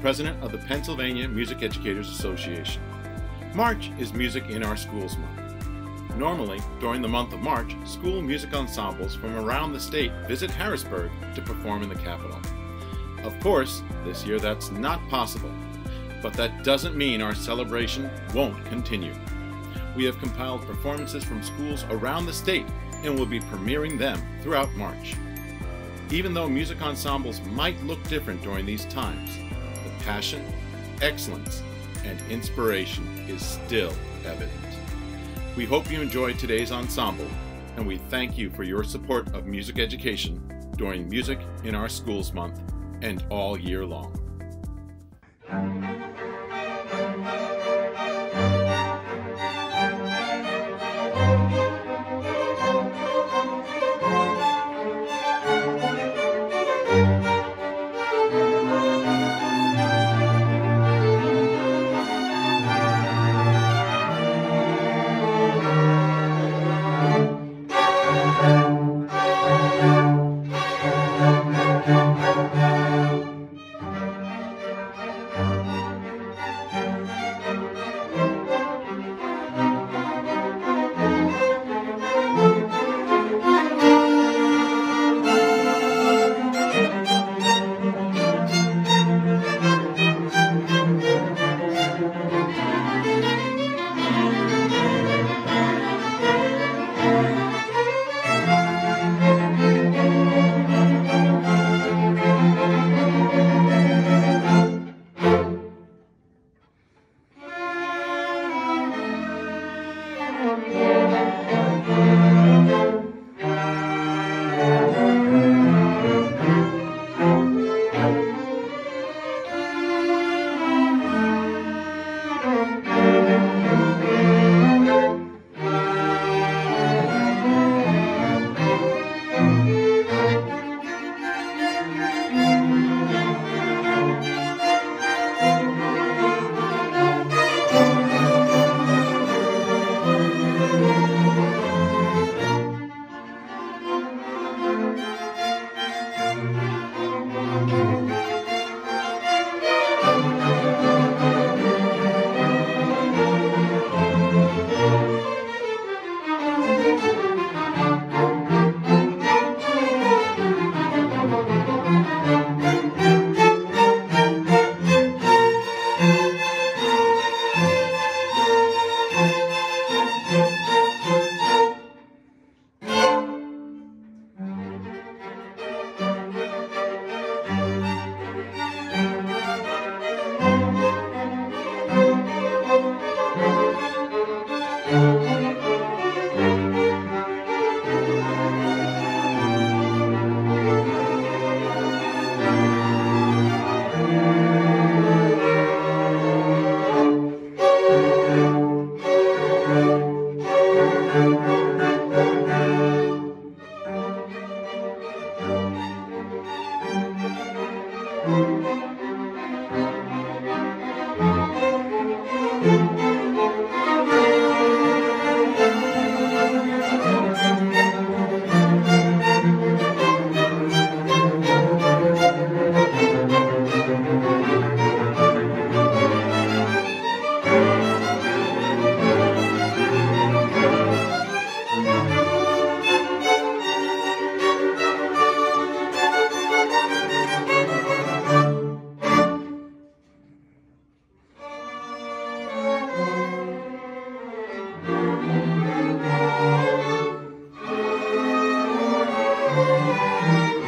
president of the Pennsylvania Music Educators Association. March is Music in Our Schools Month. Normally, during the month of March, school music ensembles from around the state visit Harrisburg to perform in the capital. Of course, this year that's not possible, but that doesn't mean our celebration won't continue. We have compiled performances from schools around the state and will be premiering them throughout March. Even though music ensembles might look different during these times, the passion, excellence, and inspiration is still evident. We hope you enjoyed today's ensemble, and we thank you for your support of music education during Music in Our Schools Month and all year long. Música